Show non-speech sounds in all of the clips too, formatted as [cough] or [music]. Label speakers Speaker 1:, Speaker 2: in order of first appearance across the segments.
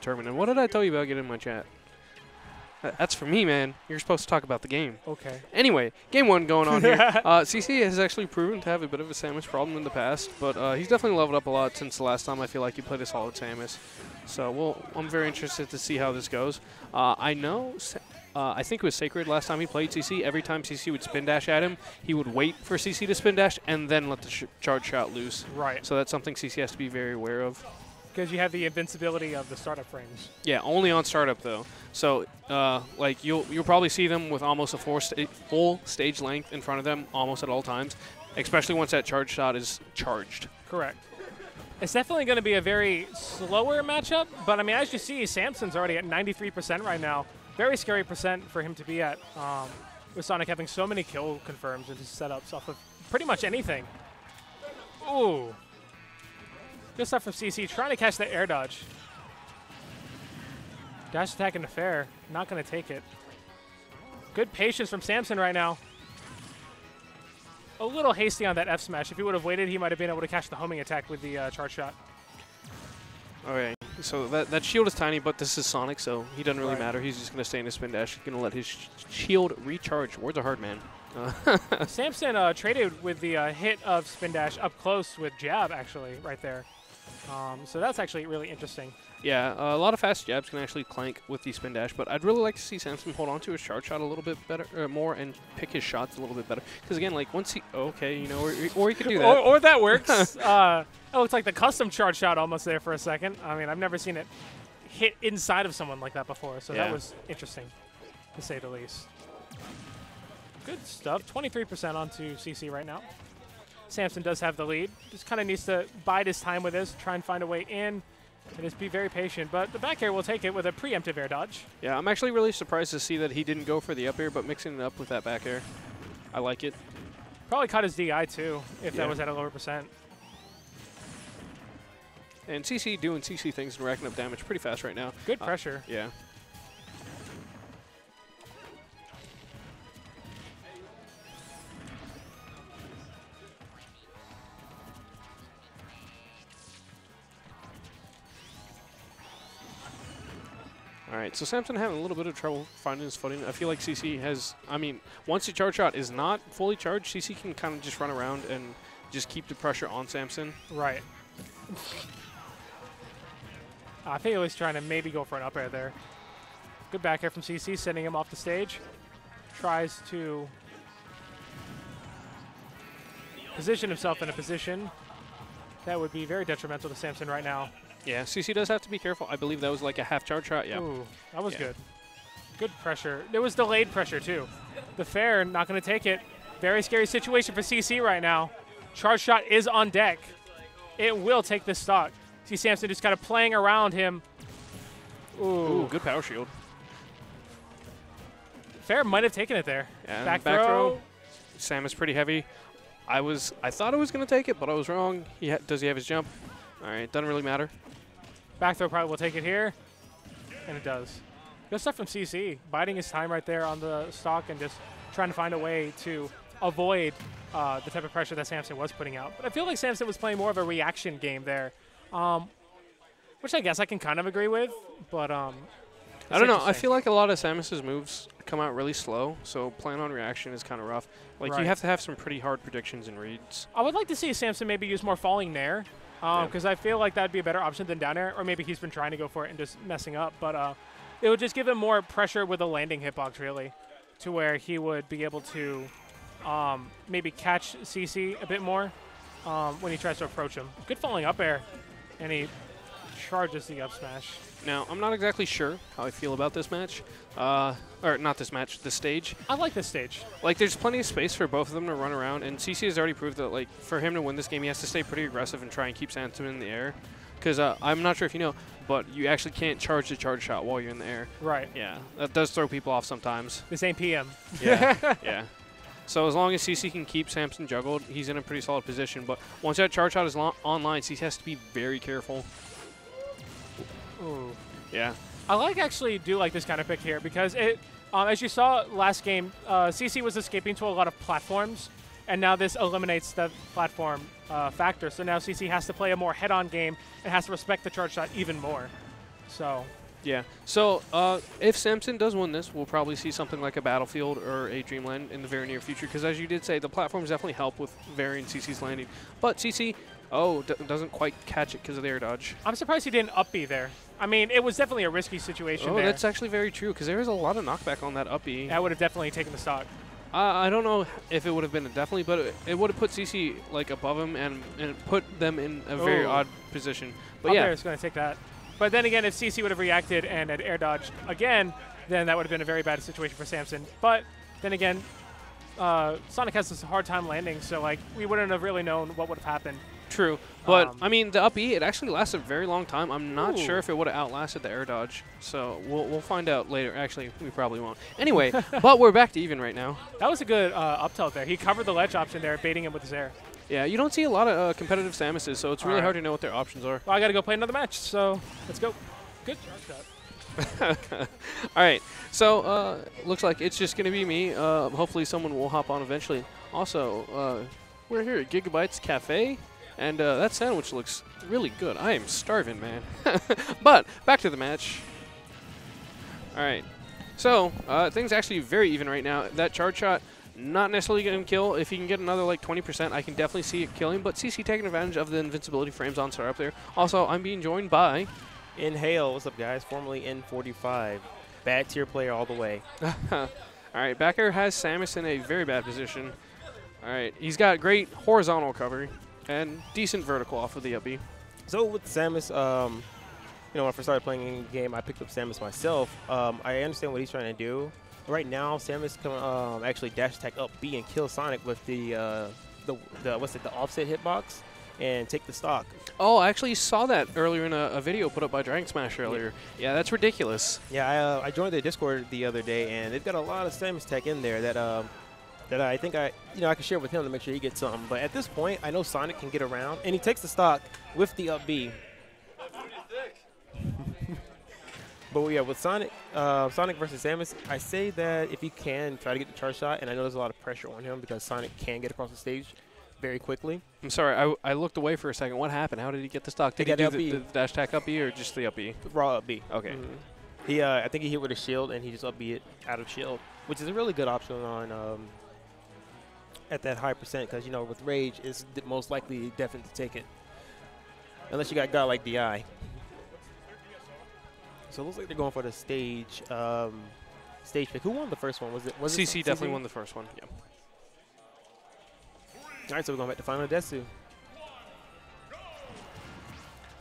Speaker 1: determined. And what did I tell you about getting in my chat? That's for me, man. You're supposed to talk about the game.
Speaker 2: Okay.
Speaker 1: Anyway, game one going on here. [laughs] Uh, CC has actually proven to have a bit of a Samus problem in the past, but uh, he's definitely leveled up a lot since the last time I feel like he played a solid Samus. So we'll, I'm very interested to see how this goes. Uh, I know, Sa- uh, I think it was Sacred last time he played CC. Every time CC would spin dash at him, he would wait for CC to spin dash and then let the sh- charge shot loose.
Speaker 2: Right.
Speaker 1: So that's something CC has to be very aware of.
Speaker 2: Because you have the invincibility of the startup frames.
Speaker 1: Yeah, only on startup though. So, uh, like you'll you'll probably see them with almost a four sta- full stage length in front of them almost at all times, especially once that charge shot is charged.
Speaker 2: Correct. It's definitely going to be a very slower matchup, but I mean, as you see, Samsin's already at 93% right now. Very scary percent for him to be at, um, with Sonic having so many kill confirms in his setups off of pretty much anything. Ooh. Good stuff from CC, trying to catch the air dodge. Dash attack into fair, not going to take it. Good patience from Samsin right now. A little hasty on that F smash. If he would have waited, he might have been able to catch the homing attack with the uh, charge shot.
Speaker 1: Okay, so that that shield is tiny, but this is Sonic, so he doesn't really
Speaker 2: Right.
Speaker 1: matter. He's just gonna stay in his spin dash. He's gonna let his sh- shield recharge. Words are hard, man. Uh, [laughs]
Speaker 2: Samsin uh, traded with the uh, hit of spin dash up close with jab, actually, right there. Um, so that's actually really interesting.
Speaker 1: yeah, uh, a lot of fast jabs can actually clank with the spin dash, but I'd really like to see Samsin hold on to his charge shot a little bit better, uh, more, and pick his shots a little bit better. Because again, like once he, okay, you know, or, or he could do that.
Speaker 2: Or, or that works. [laughs] uh, it looks like the custom charge shot almost there for a second. I mean, I've never seen it hit inside of someone like that before, so that was interesting, to say the least. Good stuff. 23% onto CC right now. Samsin does have the lead. Just kind of needs to bide his time with this, try and find a way in, and just be very patient. But the back air will take it with a preemptive air dodge.
Speaker 1: Yeah, I'm actually really surprised to see that he didn't go for the up air, but mixing it up with that back air. I like it.
Speaker 2: Probably caught his DI too, if
Speaker 1: Yeah.
Speaker 2: that was at a lower percent.
Speaker 1: And CC doing CC things and racking up damage pretty fast right now.
Speaker 2: Good
Speaker 1: Uh,
Speaker 2: pressure.
Speaker 1: Yeah. Right, so Samsin having a little bit of trouble finding his footing. I feel like CC has, I mean, once the charge shot is not fully charged, CC can kind of just run around and just keep the pressure on Samsin.
Speaker 2: Right. I think he was trying to maybe go for an up air there. Good back air from CC, sending him off the stage. Tries to position himself in a position that would be very detrimental to Samson right now.
Speaker 1: Yeah, CC does have to be careful. I believe that was like a half charge shot. Yeah.
Speaker 2: Ooh, that was
Speaker 1: Yeah.
Speaker 2: good. Good pressure. There was delayed pressure too. The fair not going to take it. Very scary situation for CC right now. Charge shot is on deck. It will take this stock. See Samsin just kind of playing around him. Ooh,
Speaker 1: Ooh, good power shield.
Speaker 2: fair might have taken it there.
Speaker 1: And
Speaker 2: back,
Speaker 1: back
Speaker 2: throw.
Speaker 1: throw. Samus pretty heavy. I was, I thought I was gonna take it, but I was wrong. He ha- does he have his jump? All right, doesn't really matter.
Speaker 2: Back throw probably will take it here, and it does. Good stuff from CC, biding his time right there on the stock and just trying to find a way to avoid uh, the type of pressure that Samsin was putting out. But I feel like Samsin was playing more of a reaction game there, um, which I guess I can kind of agree with. But um,
Speaker 1: I don't know. I feel like a lot of Samus's moves come out really slow, so playing on reaction is kind of rough. Like
Speaker 2: Right.
Speaker 1: you have to have some pretty hard predictions and reads.
Speaker 2: I would like to see Samson maybe use more falling nair,
Speaker 1: Yeah.
Speaker 2: because I feel like that'd be a better option than down air, or maybe he's been trying to go for it and just messing up. But uh, it would just give him more pressure with a landing hitbox, really, to where he would be able to um, maybe catch CC a bit more um, when he tries to approach him. Good falling up air, and he charges the up smash.
Speaker 1: Now, I'm not exactly sure how I feel about this match, uh, or not this match, the stage.
Speaker 2: I like this stage.
Speaker 1: Like, there's plenty of space for both of them to run around, and CC has already proved that, like, for him to win this game, he has to stay pretty aggressive and try and keep Samsin in the air. Because uh, I'm not sure if you know, but you actually can't charge the charge shot while you're in the air.
Speaker 2: Right.
Speaker 1: Yeah, that does throw people off sometimes.
Speaker 2: This ain't PM.
Speaker 1: Yeah, [laughs] yeah. So as long as CC can keep Samsin juggled, he's in a pretty solid position. But once that charge shot is online, CC has to be very careful.
Speaker 2: Ooh.
Speaker 1: Yeah.
Speaker 2: I like actually do like this kind of pick here because it, um, as you saw last game, uh, CC was escaping to a lot of platforms, and now this eliminates the platform uh, factor. So now CC has to play a more head-on game and has to respect the charge shot even more. So
Speaker 1: Yeah. So uh, if Samsin does win this, we'll probably see something like a Battlefield or a Dreamland in the very near future. Because as you did say, the platforms definitely help with varying CC's landing. But CC, oh, d- doesn't quite catch it because of the air dodge.
Speaker 2: I'm surprised he didn't up B there. I mean, it was definitely a risky situation
Speaker 1: Oh,
Speaker 2: there.
Speaker 1: that's actually very true because there is a lot of knockback on that up B.
Speaker 2: that would have definitely taken the stock.
Speaker 1: Uh, I don't know if it would have been a definitely, but it, it would have put CC like above him and, and put them in a very odd position. But
Speaker 2: Up
Speaker 1: yeah,
Speaker 2: is going to take that. But then again, if CC would have reacted and had air dodged again, then that would have been a very bad situation for Samsin. But then again, uh, Sonic has this hard time landing, so like we wouldn't have really known what would have happened.
Speaker 1: True. But
Speaker 2: Um,
Speaker 1: I mean, the up E it actually lasted a very long time. I'm not
Speaker 2: Ooh.
Speaker 1: sure if it would have outlasted the air dodge. So we'll we'll find out later. Actually, we probably won't. Anyway, [laughs] but we're back to even right now.
Speaker 2: That was a good uh, up tilt there. He covered the ledge option there, baiting him with his air.
Speaker 1: Yeah, you don't see a lot of uh, competitive Samuses, so it's really
Speaker 2: Alright.
Speaker 1: hard to know what their options are.
Speaker 2: Well, I got to go play another match, so let's go. Good. [laughs]
Speaker 1: All right, so uh, looks like it's just gonna be me. Uh, hopefully, someone will hop on eventually. Also, uh, we're here at Gigabytes Cafe, and uh, that sandwich looks really good. I am starving, man. [laughs] but back to the match. All right, so uh, things actually very even right now. That charge shot. Not necessarily going to kill. If he can get another like 20%, I can definitely see it killing. But CC taking advantage of the invincibility frames on Star up there. Also, I'm being joined by
Speaker 3: Inhale, what's up, guys? Formerly N45. Bad tier player all the way. [laughs]
Speaker 1: All right, Becker has Samus in a very bad position. All right, he's got great horizontal cover and decent vertical off of the up B.
Speaker 3: So with Samus, um, you know, when I first started playing the game, I picked up Samus myself. Um, I understand what he's trying to do. Right now, Samus can um, actually dash attack up B and kill Sonic with the, uh, the, the what's it, the offset hitbox, and take the stock.
Speaker 1: Oh, I actually saw that earlier in a, a video put up by Dragon Smash earlier. Yeah, that's ridiculous.
Speaker 3: Yeah, I, uh, I joined their Discord the other day, and they've got a lot of Samus tech in there that um, that I think I you know I can share with him to make sure he gets something. But at this point, I know Sonic can get around, and he takes the stock with the up B. [laughs] but yeah, with Sonic, uh, Sonic versus Samus, I say that if he can try to get the charge shot, and I know there's a lot of pressure on him because Sonic can get across the stage very quickly.
Speaker 1: I'm sorry, I, I looked away for a second. What happened? How did he get the stock? Did he
Speaker 3: got
Speaker 1: do
Speaker 3: the
Speaker 1: the, dash attack up B or just the up B?
Speaker 3: Raw up B.
Speaker 1: Okay.
Speaker 3: Mhm. He, uh, I think he hit with a shield, and he just up B it out of shield, which is a really good option on um, at that high percent because you know with rage it's most likely definite to take it, unless you got a guy like Di. So it looks like they're going for the stage um, stage pick. Who won the first one? Was it was
Speaker 1: CC
Speaker 3: it
Speaker 1: definitely won the first one. Yeah.
Speaker 3: All right, so we're going back to Final Desu.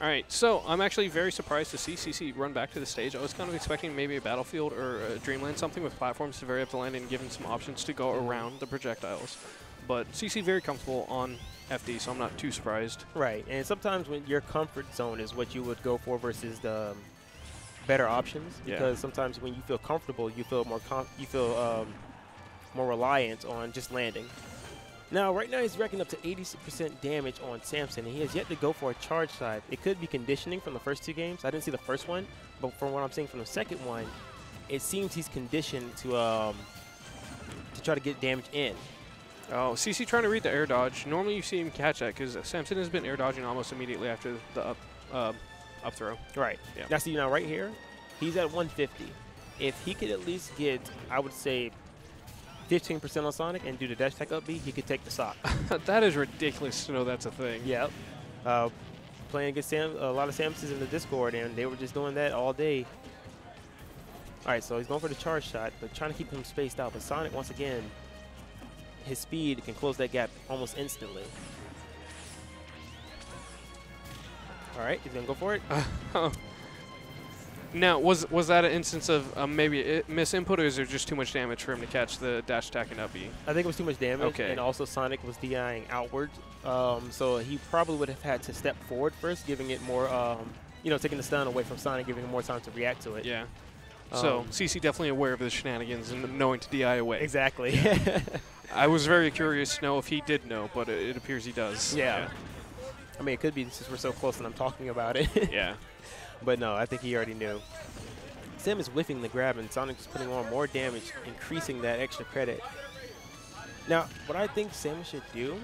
Speaker 1: All right, so I'm actually very surprised to see CC run back to the stage. I was kind of expecting maybe a Battlefield or a Dreamland, something with platforms to vary up the landing and give him some options to go around the projectiles. But CC very comfortable on FD, so I'm not too surprised.
Speaker 3: Right, and sometimes when your comfort zone is what you would go for versus the better options,
Speaker 1: Yeah.
Speaker 3: because sometimes when you feel comfortable, you feel more com- you feel um, more reliant on just landing. Now, right now he's racking up to 86% damage on Samsin, and he has yet to go for a charge side. It could be conditioning from the first two games. I didn't see the first one, but from what I'm seeing from the second one, it seems he's conditioned to um, to try to get damage in.
Speaker 1: Oh, CC trying to read the air dodge. Normally you see him catch that because Samsin has been air dodging almost immediately after the up, uh, up throw.
Speaker 3: Right.
Speaker 1: Yeah.
Speaker 3: Now, see, now right here, he's at 150. If he could at least get, I would say, 15% on Sonic and do the dash attack up B, he could take the sock. [laughs]
Speaker 1: that is ridiculous to know that's a thing.
Speaker 3: yep. Uh, playing against Sam, a lot of Samuses in the Discord, and they were just doing that all day. All right, so he's going for the charge shot, but trying to keep him spaced out. But Sonic, once again, his speed can close that gap almost instantly. All right, he's going to go for it. [laughs] [laughs]
Speaker 1: Now, was was that an instance of um, maybe it misinput, or is there just too much damage for him to catch the dash attack and up B?
Speaker 3: I think it was too much damage.
Speaker 1: Okay.
Speaker 3: And also Sonic was DIing outward. Um, so he probably would have had to step forward first, giving it more, um, you know, taking the stun away from Sonic, giving him more time to react to it.
Speaker 1: Yeah. So
Speaker 3: Um,
Speaker 1: CC definitely aware of the shenanigans and knowing to DI away.
Speaker 3: Exactly. [laughs]
Speaker 1: I was very curious to know if he did know, but it, it appears he does.
Speaker 3: Yeah. I mean, it could be since we're so close and I'm talking about it. [laughs]
Speaker 1: Yeah.
Speaker 3: but no, I think he already knew. Samus whiffing the grab, and Sonic is putting on more damage, increasing that extra credit. Now, what I think Sam should do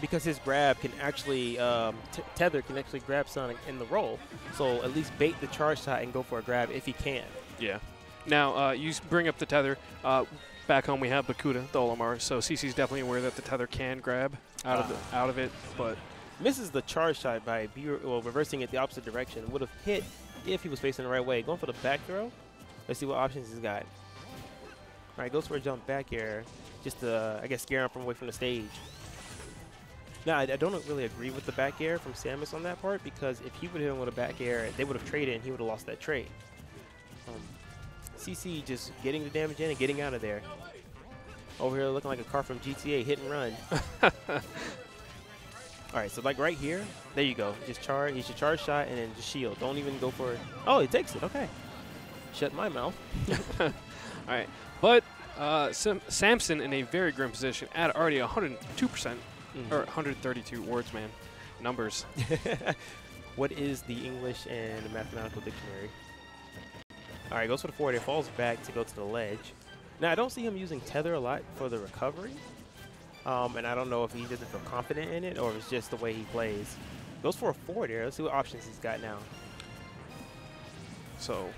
Speaker 3: because his grab can actually um, t- tether can actually grab Sonic in the roll. So at least bait the charge shot and go for a grab if he can.
Speaker 1: Yeah. Now, uh, you bring up the tether. Uh, back home, we have Bakuda, the Olimar, so CC's definitely aware that the tether can grab out of the, out of it, but
Speaker 3: Misses the charge shot by be- well, reversing it the opposite direction. Would have hit if he was facing the right way. Going for the back throw. Let's see what options he's got. All right, goes for a jump back air, just to, I guess, scare him from away from the stage. Now, I, I don't really agree with the back air from Samus on that part because if he would have hit him with a back air, they would have traded and he would have lost that trade. Um, CC just getting the damage in and getting out of there. Over here looking like a car from GTA, hit and run. [laughs] All right, so like right here, there you go. Just charge. He should charge shot and then just shield. Don't even go for it. Oh, he takes it. Okay. Shut my mouth. [laughs]
Speaker 1: all right. But uh, Sam- Samsin in a very grim position at already 102 percent
Speaker 3: Mhm.
Speaker 1: or 132 words, man. Numbers. [laughs]
Speaker 3: what is the English and mathematical dictionary? All right, goes for the forward. It falls back to go to the ledge. Now I don't see him using tether a lot for the recovery, um, and I don't know if he doesn't feel confident in it or if it's just the way he plays. Goes for a forward there. Let's see what options he's got now.
Speaker 1: So,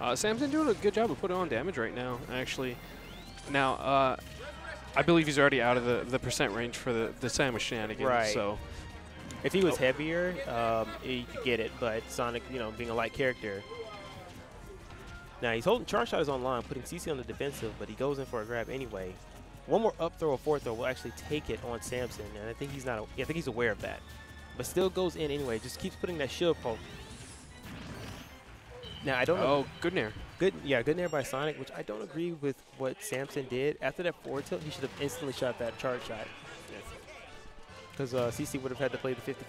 Speaker 1: uh, Samsin doing a good job of putting on damage right now, actually. Now, uh, I believe he's already out of the, the percent range for the, the Samus shenanigans.
Speaker 3: Right.
Speaker 1: So,
Speaker 3: If he was
Speaker 1: Oh.
Speaker 3: heavier, um, you could get it, but Sonic, you know, being a light character. Now he's holding charge shot is online, putting CC on the defensive, but he goes in for a grab anyway. One more up throw or forward throw will actually take it on Samsin, and I think he's not. I think he's aware of that, but still goes in anyway. Just keeps putting that shield poke. Now I don't know.
Speaker 1: oh, good nair.
Speaker 3: Good, yeah, good nair by Sonic, which I don't agree with what Samsin did. After that forward tilt, he should have instantly shot that charge shot. Because uh, CC would have had to play the 50